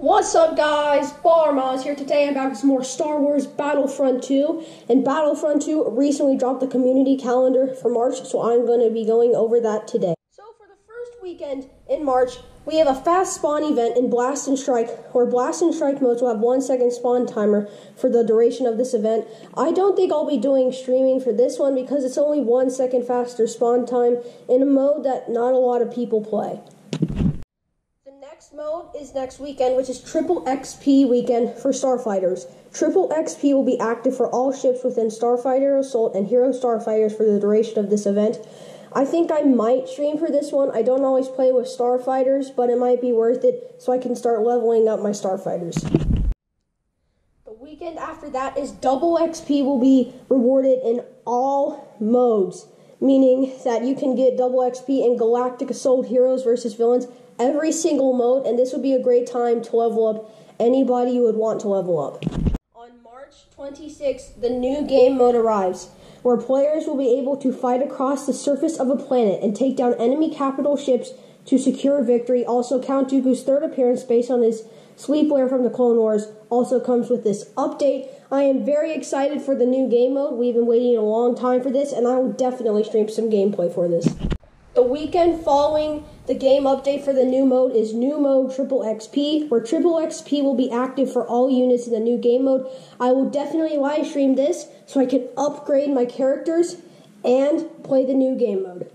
What's up, guys? Barmaz here. Today I'm back with some more Star Wars Battlefront 2. And Battlefront 2 recently dropped the community calendar for March, so I'm going to be going over that today. So, for the first weekend in March, we have a fast spawn event in Blast and Strike, where Blast and Strike modes will have one second spawn timer for the duration of this event. I don't think I'll be doing streaming for this one because it's only one second faster spawn time in a mode that not a lot of people play next mode is next weekend, which is Triple XP weekend for Starfighters. Triple XP will be active for all ships within Starfighter Assault and Hero Starfighters for the duration of this event. I think I might stream for this one. I don't always play with Starfighters, but it might be worth it so I can start leveling up my Starfighters. The weekend after that is double XP will be rewarded in all modes, meaning that you can get double XP in Galactic Assault Heroes versus Villains every single mode, and this would be a great time to level up anybody you would want to level up. On March 26th, the new game mode arrives, where players will be able to fight across the surface of a planet and take down enemy capital ships to secure victory. Also, Count Dooku's third appearance based on his sleepwear from the Clone Wars also comes with this update. I am very excited for the new game mode. We've been waiting a long time for this, and I will definitely stream some gameplay for this. The weekend following the game update for the new mode is new mode Triple XP, where Triple XP will be active for all units in the new game mode. I will definitely live stream this so I can upgrade my characters and play the new game mode.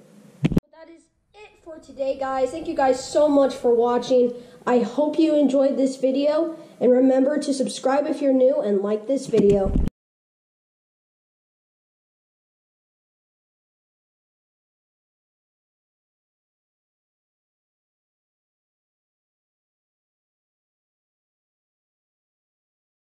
That is it for today, guys. Thank you guys so much for watching. I hope you enjoyed this video, and remember to subscribe if you're new and like this video.